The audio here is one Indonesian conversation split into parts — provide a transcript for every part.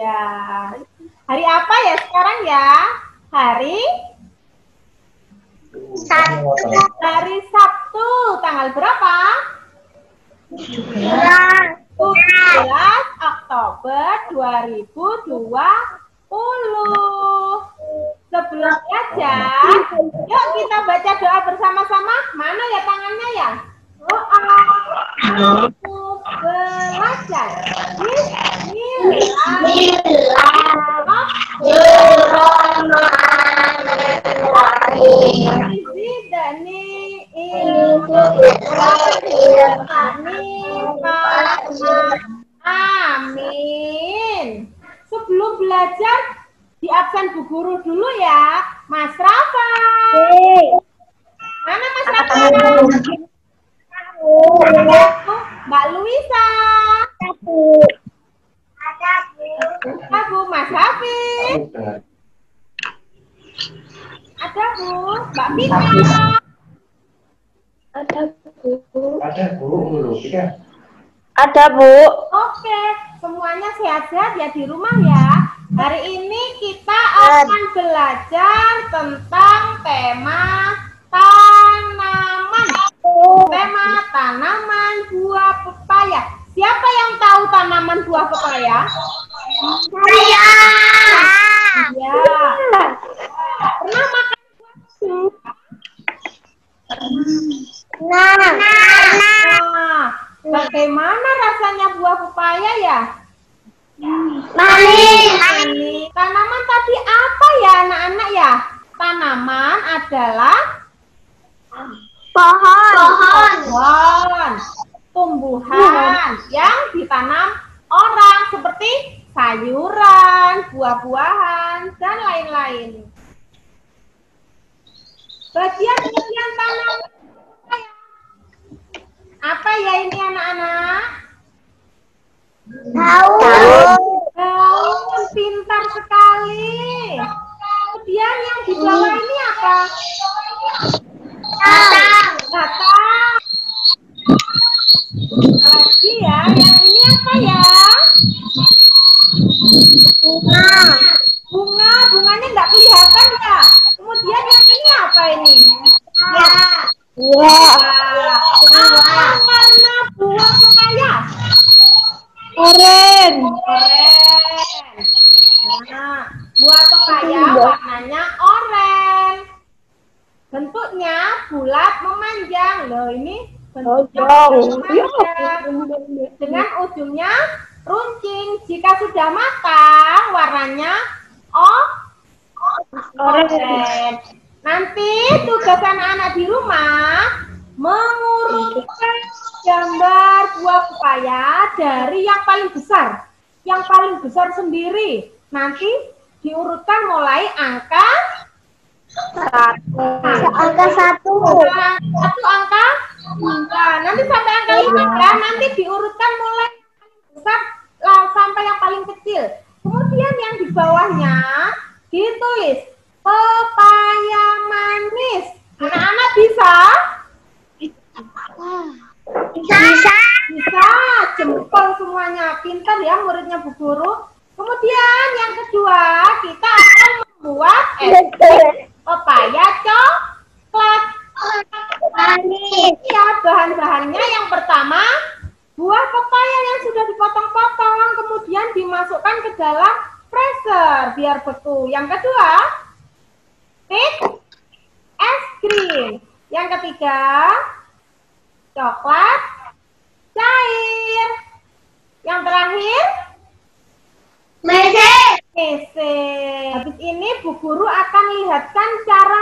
Iya. Hari apa ya sekarang ya? Hari Satu. hari Sabtu. Tanggal berapa? 17 Oktober 2020. Sebelum belajar, yuk kita baca doa bersama-sama. Mana ya tangannya ya? Doa. Untuk belajar. Bismillahirrahmanirrahim. Amin. Sebelum belajar, di absen Bu Guru dulu ya. Mas Rafa. Mana Mas Rafa? Mbak Luisa. Ada Bu Mas Hafiz. Ada Bu Mbak Mita. Ada bu. Ada bu. Ada bu. Oke, semuanya sehat-sehat ya di rumah ya. Hari ini kita akan belajar tentang tema. Tema tanaman buah pepaya. Siapa yang tahu tanaman buah pepaya? Saya. Iya. Pernah makan Nah. Nah, bagaimana rasanya buah pepaya ya? Manis. Ini tanaman tadi apa ya anak-anak ya? Tanaman adalah Pohon. Pohon. pohon, tumbuhan yang ditanam orang seperti sayuran, buah-buahan, dan lain-lain. Bagian-bagian tanaman apa ya? Apa ya ini anak-anak? Tahu. Daun pintar sekali. Kemudian yang di bawah ini apa? Batang. Lagi ya, yang ini apa ya? Bunga. Bunga, bunganya nggak kelihatan ya. Kemudian yang ini apa ini? Ya. Ya. Apa warna buah pepaya? Oren. Oren. Nah, buah pepaya warnanya oren. Bentuknya bulat memanjang. Loh, ini bentuknya bulat memanjang. Dengan ujungnya runcing. Jika sudah matang, warnanya oh. Nanti tugas anak-anak di rumah mengurutkan gambar buah pepaya dari yang paling besar. Yang paling besar sendiri. Nanti diurutkan mulai angka Satu. Angka satu. Satu angka? Nah, nanti sampai angka lima ya. Nanti diurutkan mulai besar lah, sampai yang paling kecil. Kemudian yang di bawahnya ditulis pepaya manis. Anak-anak bisa? Bisa. bisa. Jempol semuanya. Pintar ya muridnya Bu Guru. Kemudian yang kedua kita akan membuat es krim pepaya coklat Manis. Ya, bahan-bahannya yang pertama buah pepaya yang sudah dipotong-potong kemudian dimasukkan ke dalam freezer biar beku. Yang kedua, mix es krim. Yang ketiga, coklat cair. Yang terakhir, Mesin. Ese. Habis ini Bu Guru akan lihatkan cara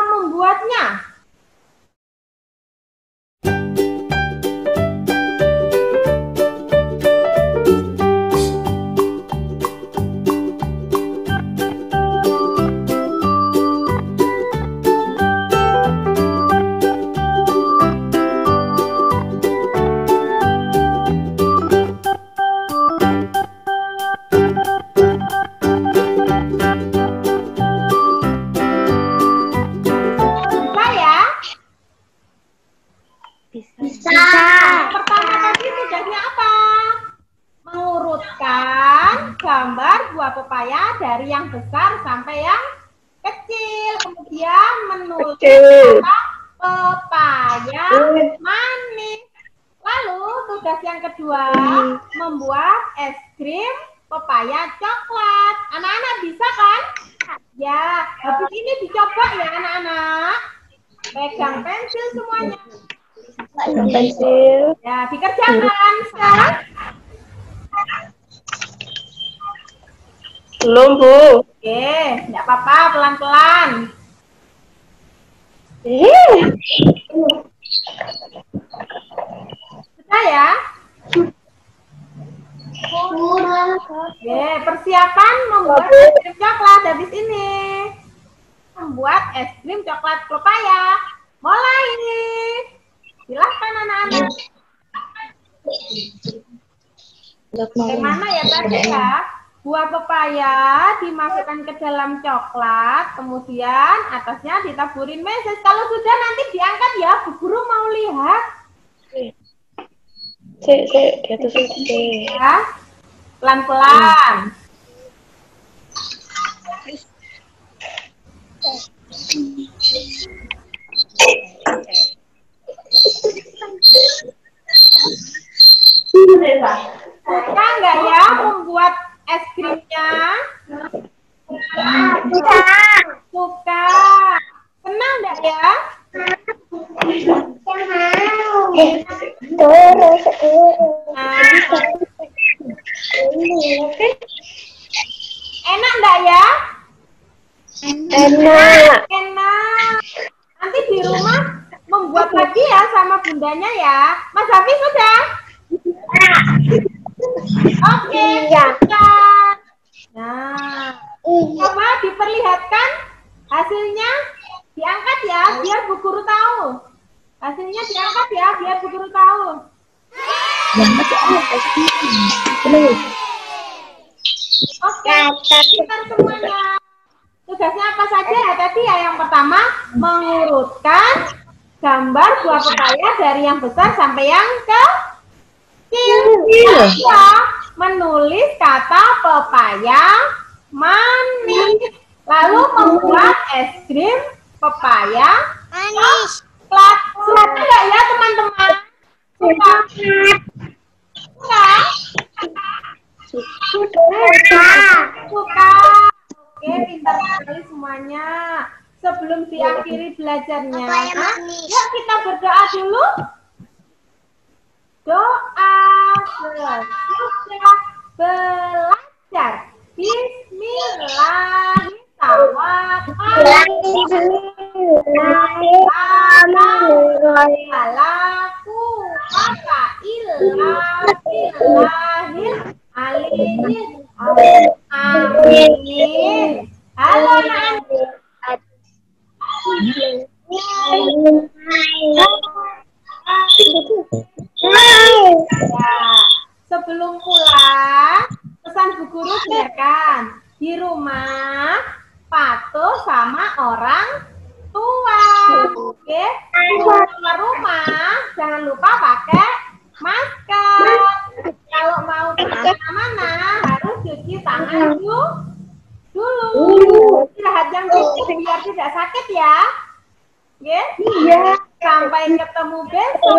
membuatnya. buah pepaya dari yang besar sampai yang kecil. Kemudian menulis Kecil. kata pepaya manis. Lalu tugas yang kedua membuat es krim pepaya coklat. Anak-anak bisa kan? Ya, habis ini dicoba ya anak-anak. Pegang pensil semuanya. pensil. Ya, dikerjakan sekarang. Belum, Bu. Oke, enggak apa-apa, pelan-pelan. Eh, Sudah ya? Oke, persiapan membuat es krim coklat habis ini. Membuat es krim coklat pepaya. Mulai. Silahkan anak-anak. Bagaimana ya tadi ya? Buah pepaya dimasukkan ke dalam coklat, kemudian atasnya ditaburin meses. Kalau sudah nanti diangkat ya, Bu Guru mau lihat Cek, cek, di atas ya. Pelan-pelan. Suka nggak ya membuat es krimnya? Suka. Senang nggak ya? Nah, enak nggak ya? Enak. Enak. Nanti di rumah membuat lagi ya sama bundanya ya. Mas Hafiz sudah? Oke, Iya. sudah. Nah, coba diperlihatkan hasilnya. Diangkat ya, biar Bu Guru tahu. Hasilnya diangkat ya, biar Bu Guru tahu. Oke, pintar semuanya. Tugasnya apa saja ya tadi ya? Yang pertama, mengurutkan gambar buah pepaya dari yang besar sampai yang kecil. Kedua, menulis kata pepaya manis. Lalu membuat es krim pepaya Manis. coklat. Suka nggak ya teman-teman? Suka? Suka? Suka. Oke, pintar sekali semuanya. Sebelum diakhiri belajarnya, yuk kita berdoa dulu. Doa sesudah belajar. Bismillahirrahmanirrahim. Alaku. Halo Ya, sebelum pulang, pesan Bu Guru dengarkan. Di rumah, patuh sama orang tua. Oke? Keluar rumah, jangan lupa pakai masker. Kalau mau ke mana-mana, harus cuci tangan dulu. Dulu. Istirahat yang cukup biar tidak sakit ya. Oke? Iya. Sampai ketemu besok.